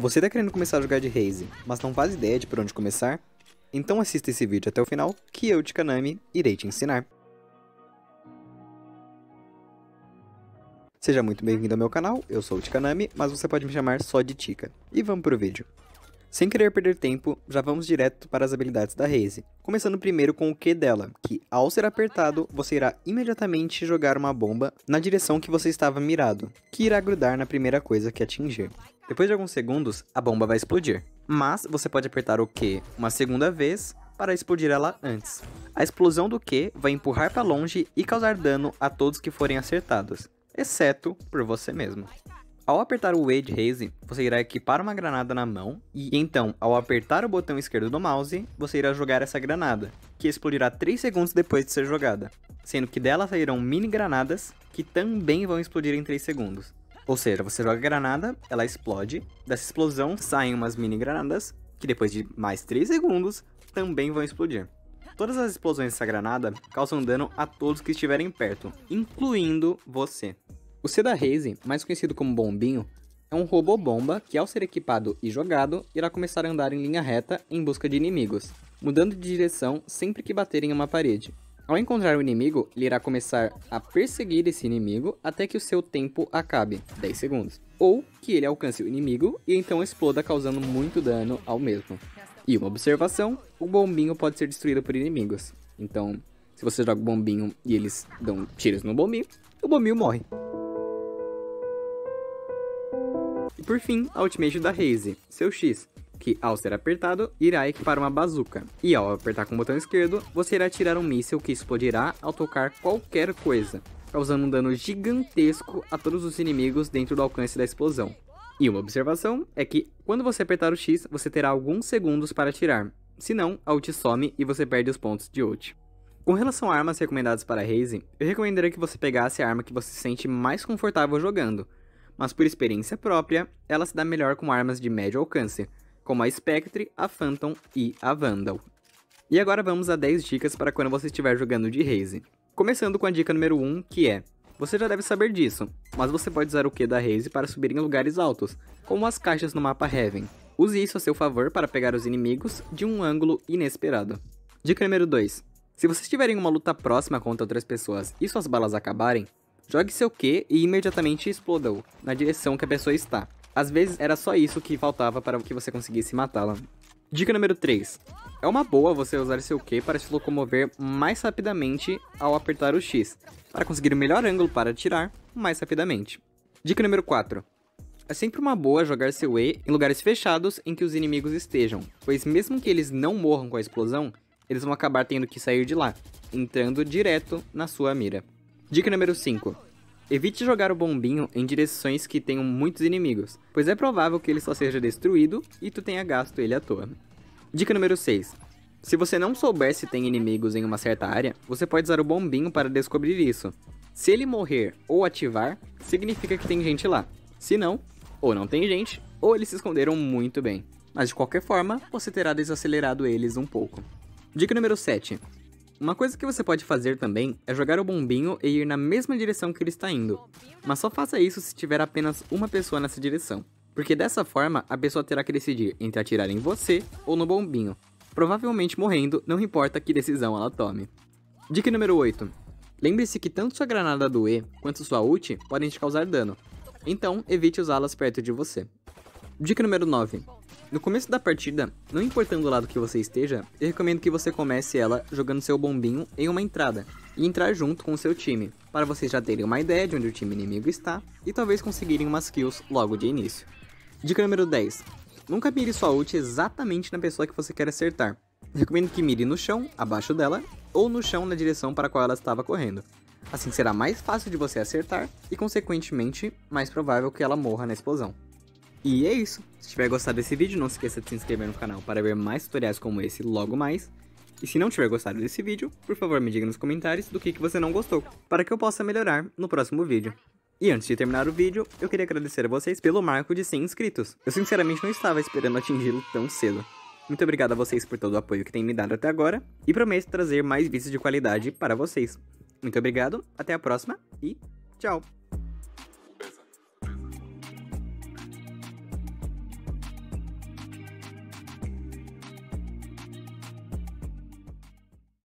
Você tá querendo começar a jogar de Raze, mas não faz ideia de por onde começar? Então assista esse vídeo até o final, que eu, Tikanami, irei te ensinar. Seja muito bem-vindo ao meu canal, eu sou o Tikanami, mas você pode me chamar só de Tika. E vamos pro vídeo. Sem querer perder tempo, já vamos direto para as habilidades da Raze. Começando primeiro com o Q dela, que ao ser apertado, você irá imediatamente jogar uma bomba na direção que você estava mirado, que irá grudar na primeira coisa que atingir. Depois de alguns segundos, a bomba vai explodir. Mas você pode apertar o Q uma segunda vez para explodir ela antes. A explosão do Q vai empurrar para longe e causar dano a todos que forem acertados, exceto por você mesmo. Ao apertar o E de Raze, você irá equipar uma granada na mão, e então, ao apertar o botão esquerdo do mouse, você irá jogar essa granada, que explodirá 3 segundos depois de ser jogada, sendo que dela sairão mini granadas, que também vão explodir em 3 segundos. Ou seja, você joga a granada, ela explode, dessa explosão saem umas mini granadas, que depois de mais 3 segundos, também vão explodir. Todas as explosões dessa granada causam dano a todos que estiverem perto, incluindo você. O C da Raze, mais conhecido como Bombinho, é um robô bomba que, ao ser equipado e jogado, irá começar a andar em linha reta em busca de inimigos, mudando de direção sempre que bater em uma parede. Ao encontrar o inimigo, ele irá começar a perseguir esse inimigo até que o seu tempo acabe, 10 segundos. Ou que ele alcance o inimigo e então exploda causando muito dano ao mesmo. E uma observação, o bombinho pode ser destruído por inimigos. Então, se você joga o bombinho e eles dão tiros no bombinho, o bombinho morre. Por fim, a ultimate da Raze, seu X, que ao ser apertado, irá equipar uma bazuca. E ao apertar com o botão esquerdo, você irá tirar um míssil que explodirá ao tocar qualquer coisa, causando um dano gigantesco a todos os inimigos dentro do alcance da explosão. E uma observação é que, quando você apertar o X, você terá alguns segundos para atirar. Senão, a ult some e você perde os pontos de ult. Com relação a armas recomendadas para Raze, eu recomendaria que você pegasse a arma que você se sente mais confortável jogando, mas por experiência própria, ela se dá melhor com armas de médio alcance, como a Spectre, a Phantom e a Vandal. E agora vamos a 10 dicas para quando você estiver jogando de Raze. Começando com a dica número 1, que é você já deve saber disso, mas você pode usar o Q da Raze para subir em lugares altos, como as caixas no mapa Heaven. Use isso a seu favor para pegar os inimigos de um ângulo inesperado. Dica número 2. Se você estiver em uma luta próxima contra outras pessoas e suas balas acabarem, Jogue seu Q e imediatamente exploda-o na direção que a pessoa está. Às vezes era só isso que faltava para que você conseguisse matá-la. Dica número 3. É uma boa você usar seu Q para se locomover mais rapidamente ao apertar o X, para conseguir o melhor ângulo para atirar mais rapidamente. Dica número 4. É sempre uma boa jogar seu E em lugares fechados em que os inimigos estejam, pois mesmo que eles não morram com a explosão, eles vão acabar tendo que sair de lá, entrando direto na sua mira. Dica número 5. Evite jogar o bombinho em direções que tenham muitos inimigos, pois é provável que ele só seja destruído e tu tenha gasto ele à toa. Dica número 6. Se você não souber se tem inimigos em uma certa área, você pode usar o bombinho para descobrir isso. Se ele morrer ou ativar, significa que tem gente lá. Se não, ou não tem gente, ou eles se esconderam muito bem. Mas de qualquer forma, você terá desacelerado eles um pouco. Dica número 7. Uma coisa que você pode fazer também é jogar o bombinho e ir na mesma direção que ele está indo. Mas só faça isso se tiver apenas uma pessoa nessa direção. Porque dessa forma, a pessoa terá que decidir entre atirar em você ou no bombinho. Provavelmente morrendo, não importa que decisão ela tome. Dica número 8. Lembre-se que tanto sua granada do E quanto sua ult podem te causar dano. Então, evite usá-las perto de você. Dica número 9. No começo da partida, não importando o lado que você esteja, eu recomendo que você comece ela jogando seu bombinho em uma entrada e entrar junto com o seu time, para vocês já terem uma ideia de onde o time inimigo está e talvez conseguirem umas kills logo de início. Dica número 10. Nunca mire sua ult exatamente na pessoa que você quer acertar. Recomendo que mire no chão, abaixo dela, ou no chão na direção para a qual ela estava correndo. Assim será mais fácil de você acertar e, consequentemente, mais provável que ela morra na explosão. E é isso. Se tiver gostado desse vídeo, não se esqueça de se inscrever no canal para ver mais tutoriais como esse logo mais. E se não tiver gostado desse vídeo, por favor me diga nos comentários do que, que você não gostou, para que eu possa melhorar no próximo vídeo. E antes de terminar o vídeo, eu queria agradecer a vocês pelo marco de 100 inscritos. Eu sinceramente não estava esperando atingi-lo tão cedo. Muito obrigado a vocês por todo o apoio que têm me dado até agora, e prometo trazer mais vídeos de qualidade para vocês. Muito obrigado, até a próxima e tchau!